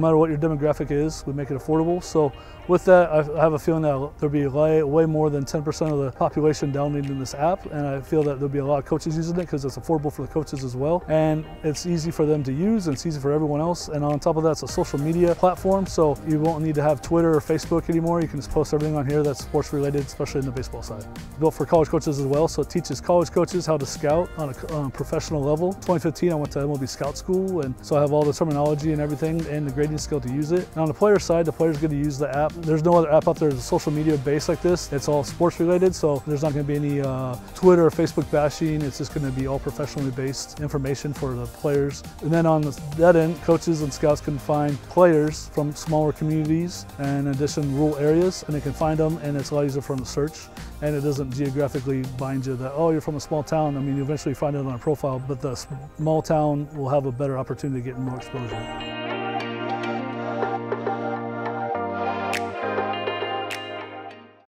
matter what your demographic is, we make it affordable. So with that, I have a feeling that there'll be way more than 10% of the population downloading this app, and I feel that there'll be a lot of coaches using it because it's affordable for the coaches as well, and it's easy for them to use and it's easy for everyone else. And on top of that, it's a social media platform, so you won't need to have Twitter or Facebook anymore. You can just post everything on here that's sports related, especially in the baseball side. Built for college coaches as well, so it teaches college coaches how to scout on a, on a professional level. 2015, I went to MLB Scout School, and so I have all the terminology and everything and the grading skill to use it. And on the player side, the player's going to use the app. There's no other app out there that's social media based like this. It's all sports related, so there's not going to be any uh, Twitter or Facebook bashing. It's just going to be all professionally based information for the players. And then on that end, coaches and scouts can find players from smaller communities and in addition rural areas, and they can find them, and it's a lot easier them to search. And it doesn't geographically bind you that, oh, you're from a small town. I mean, you eventually find it on a profile, but the small town will have a better opportunity to get more exposure.